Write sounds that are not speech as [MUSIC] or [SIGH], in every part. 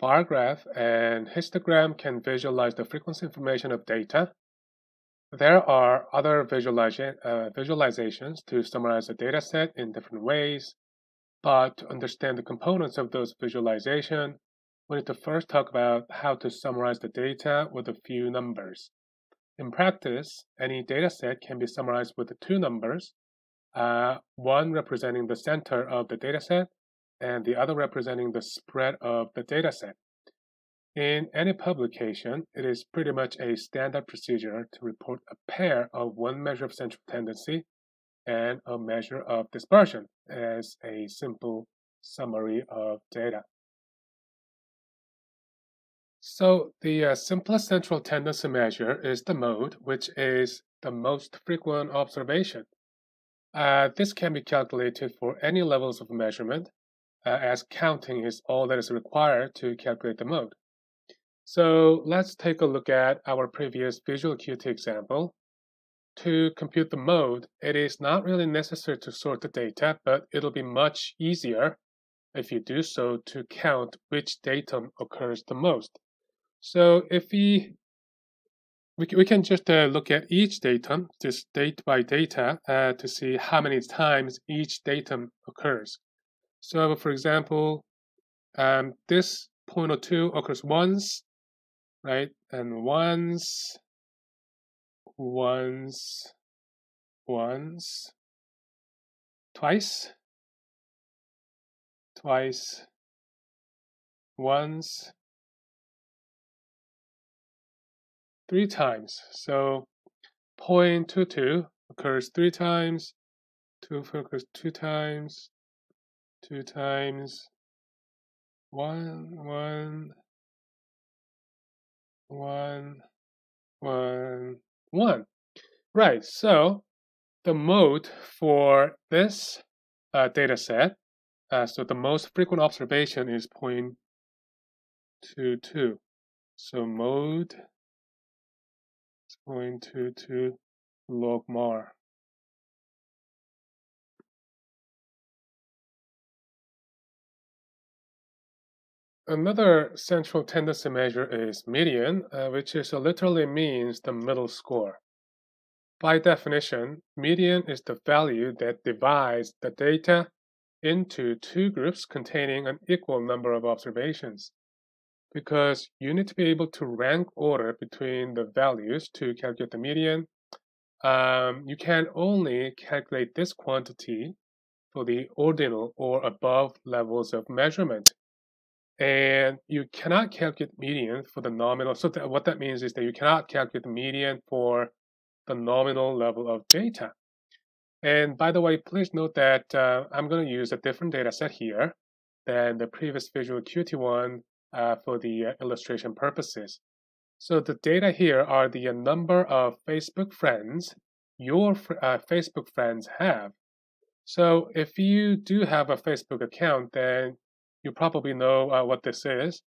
bar graph and histogram can visualize the frequency information of data. There are other uh, visualizations to summarize the data set in different ways, but to understand the components of those visualization, we need to first talk about how to summarize the data with a few numbers. In practice, any data set can be summarized with two numbers, uh, one representing the center of the data set and the other representing the spread of the data set. In any publication, it is pretty much a standard procedure to report a pair of one measure of central tendency and a measure of dispersion as a simple summary of data. So the uh, simplest central tendency measure is the mode, which is the most frequent observation. Uh, this can be calculated for any levels of measurement, uh, as counting is all that is required to calculate the mode. So let's take a look at our previous visual acuity example. To compute the mode, it is not really necessary to sort the data, but it'll be much easier if you do so to count which datum occurs the most. So if we we, can just uh, look at each datum, just date by data, uh, to see how many times each datum occurs. So for example, um, this 0.02 occurs once, right? And once, once, once, twice, twice, once, three times. So 0.22 occurs three times, 2 occurs two times, two times, one, one, one, one, one. Right, so the mode for this uh, data set, uh, so the most frequent observation is 0.22. So mode is 0.22 logMAR. Another central tendency measure is median, uh, which is uh, literally means the middle score. By definition, median is the value that divides the data into two groups containing an equal number of observations. Because you need to be able to rank order between the values to calculate the median, um, you can only calculate this quantity for the ordinal or above levels of measurement and you cannot calculate median for the nominal. So that, what that means is that you cannot calculate the median for the nominal level of data. And by the way, please note that uh, I'm going to use a different data set here than the previous visual acuity one uh, for the uh, illustration purposes. So the data here are the uh, number of Facebook friends your uh, Facebook friends have. So if you do have a Facebook account, then you probably know uh, what this is,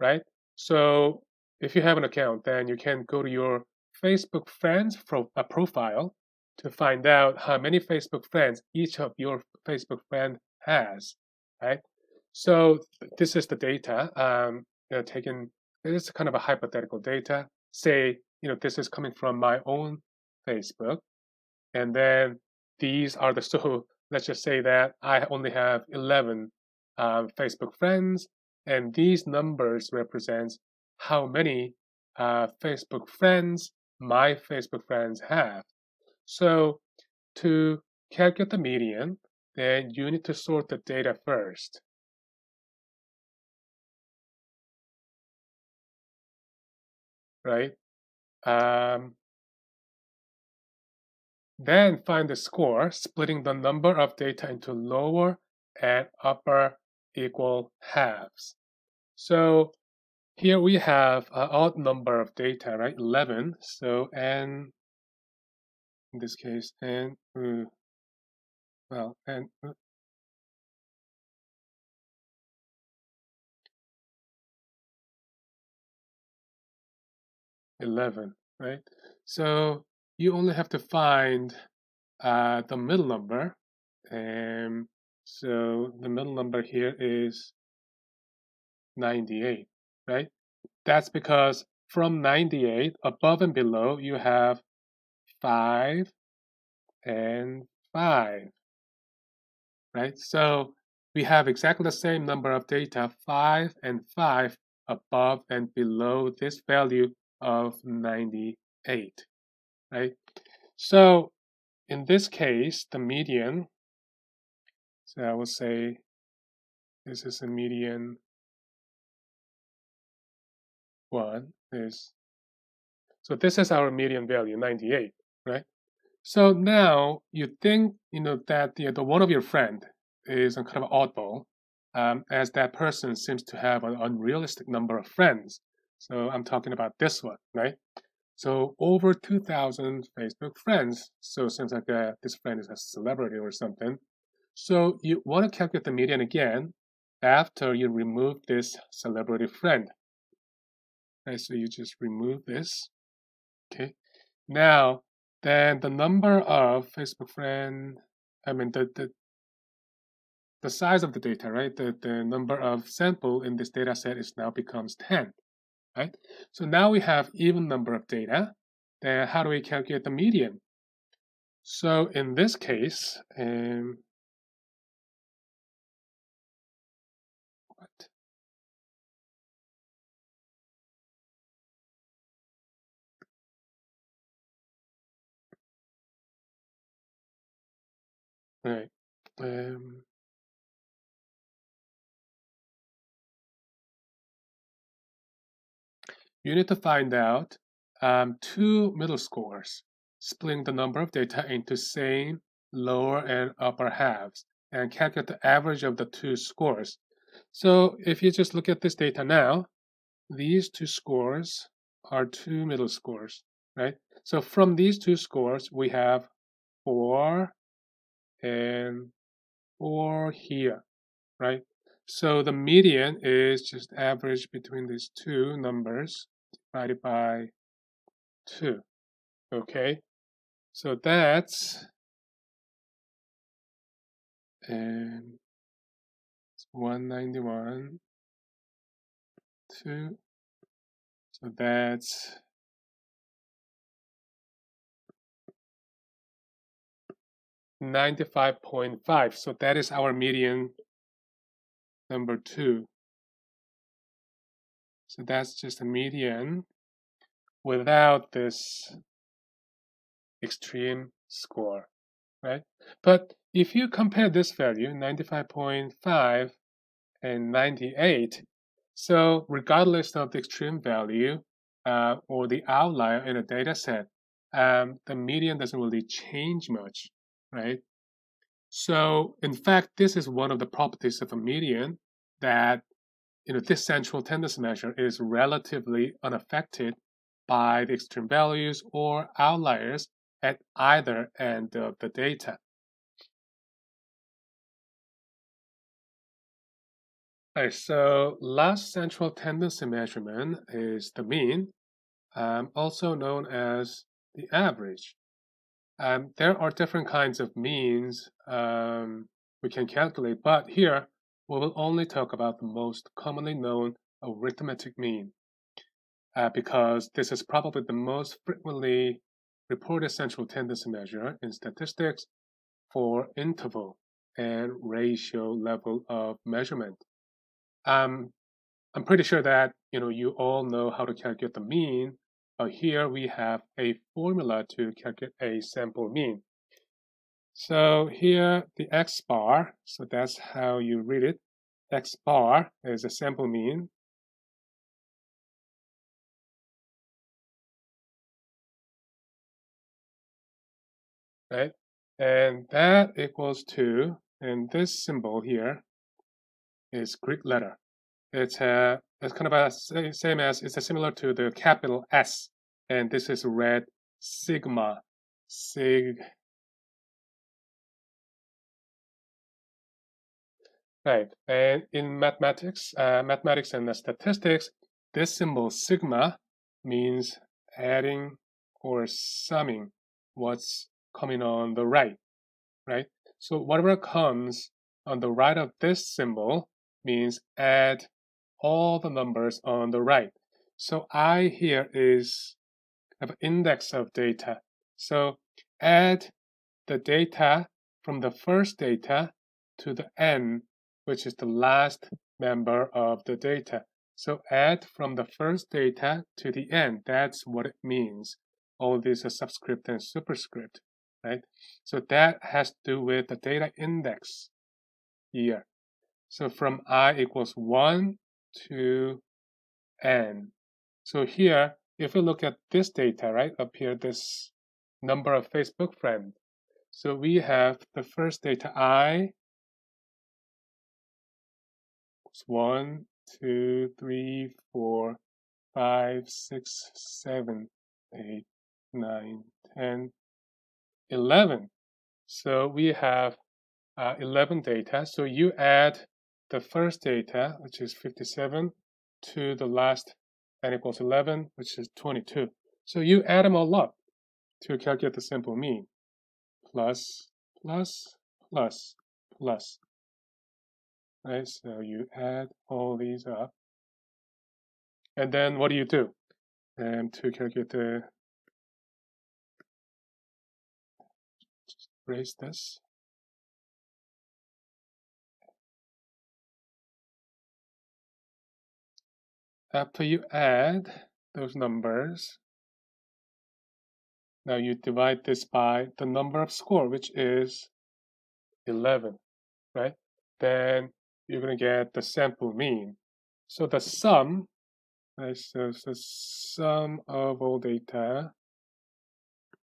right? So if you have an account, then you can go to your Facebook friends pro uh, profile to find out how many Facebook friends each of your Facebook friend has, right? So this is the data um, you know, taken. Is kind of a hypothetical data. Say, you know, this is coming from my own Facebook, and then these are the [LAUGHS] so. Let's just say that I only have 11 uh, Facebook friends, and these numbers represents how many uh, Facebook friends my Facebook friends have. So to calculate the median, then you need to sort the data first. Right? Um, then find the score, splitting the number of data into lower and upper equal halves. So here we have an odd number of data, right? 11. So n, in this case, n, uh, well, n, uh, Eleven, right? So you only have to find uh, the middle number, and so the middle number here is 98, right? That's because from 98, above and below, you have 5 and 5, right? So we have exactly the same number of data, 5 and 5, above and below this value of 98, right? So in this case, the median, so I will say this is a median 1 is, so this is our median value, 98, right? So now you think, you know, that the, the one of your friend is a kind of oddball, um, as that person seems to have an unrealistic number of friends. So I'm talking about this one, right? So over 2,000 Facebook friends. So it seems like uh, this friend is a celebrity or something. So you want to calculate the median again after you remove this celebrity friend. Okay, so you just remove this. Okay. Now, then the number of Facebook friend, I mean the, the the size of the data, right? The, the number of sample in this data set is now becomes 10, right? So now we have even number of data. Then how do we calculate the median? So in this case, um, right. Um, you need to find out um, two middle scores, splitting the number of data into same lower and upper halves, and calculate the average of the two scores. So if you just look at this data now, these two scores are two middle scores, right? So from these two scores, we have 4 and or here, right? So the median is just average between these two numbers divided by 2. Okay, so that's and 191 2 so that's Ninety-five point five. So that is our median number two. So that's just a median without this extreme score, right? But if you compare this value, 95.5 and 98, so regardless of the extreme value uh, or the outlier in a data set, um, the median doesn't really change much, right? So in fact, this is one of the properties of a median that you know, this central tendency measure is relatively unaffected by the extreme values or outliers at either end of the data. All right, so last central tendency measurement is the mean, um, also known as the average. Um, there are different kinds of means um, we can calculate, but here we will only talk about the most commonly known arithmetic mean, uh, because this is probably the most frequently reported central tendency measure in statistics for interval and ratio level of measurement. Um, I'm pretty sure that you know you all know how to calculate the mean, but here we have a formula to calculate a sample mean. So here the x bar, so that's how you read it. x bar is a sample mean. Right? And that equals to, and this symbol here is Greek letter. It's a it's kind of a same as it's similar to the capital S, and this is read sigma, sig Right, and in mathematics, uh, mathematics and statistics, this symbol sigma means adding or summing what's coming on the right, right? So whatever comes on the right of this symbol means add all the numbers on the right. So I here is an index of data. So add the data from the first data to the n, which is the last member of the data. So add from the first data to the end. That's what it means. All these are subscript and superscript, right? So that has to do with the data index here. So from i equals 1 to n. So here, if we look at this data, right, up here, this number of Facebook friends. So we have the first data i 1, 2, 3, 4, 5, 6, 7, 8, 9, 10, 11. So we have uh, 11 data. So you add the first data, which is 57, to the last n equals 11, which is 22. So you add them all up to calculate the simple mean. Plus, plus, plus, plus. Right, so you add all these up. And then what do you do? And to calculate the, erase this. After you add those numbers, now you divide this by the number of score, which is 11, right? Then you're going to get the sample mean. So the sum, right, so the sum of all data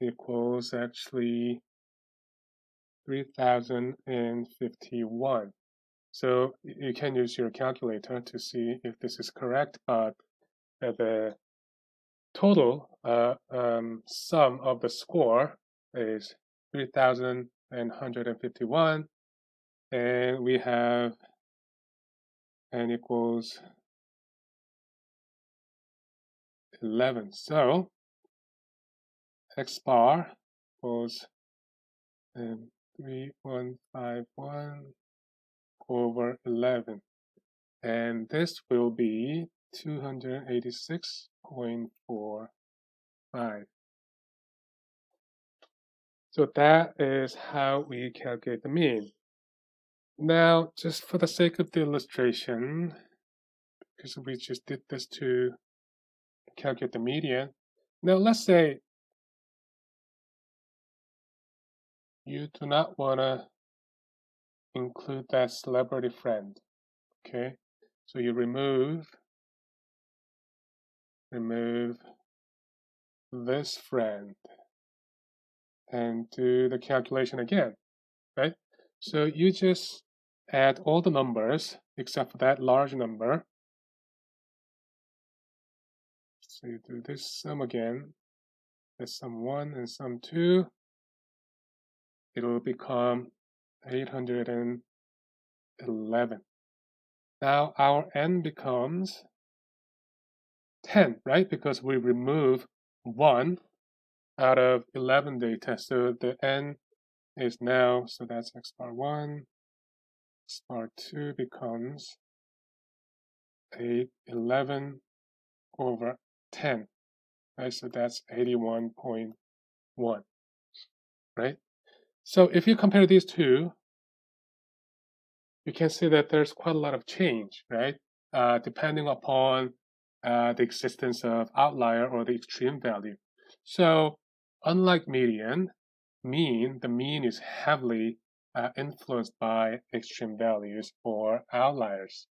equals actually 3051. So you can use your calculator to see if this is correct, but the total uh, um, sum of the score is 3,151 and we have n equals 11 so x bar equals um, 3151 over 11 and this will be 286.45. So that is how we calculate the mean. Now, just for the sake of the illustration, because we just did this to calculate the median. Now, let's say you do not want to include that celebrity friend, okay? So you remove remove this friend and do the calculation again, right? So you just add all the numbers except for that large number. So you do this sum again, this sum 1 and sum 2. It will become 811. Now our n becomes 10, right? Because we remove 1 out of 11 data. So the n is now, so that's x bar 1, x bar 2 becomes 8, 11 over 10, right? So that's 81.1, right? So if you compare these two, you can see that there's quite a lot of change, right? Uh, depending upon uh, the existence of outlier or the extreme value. So unlike median, mean, the mean is heavily uh, influenced by extreme values or outliers.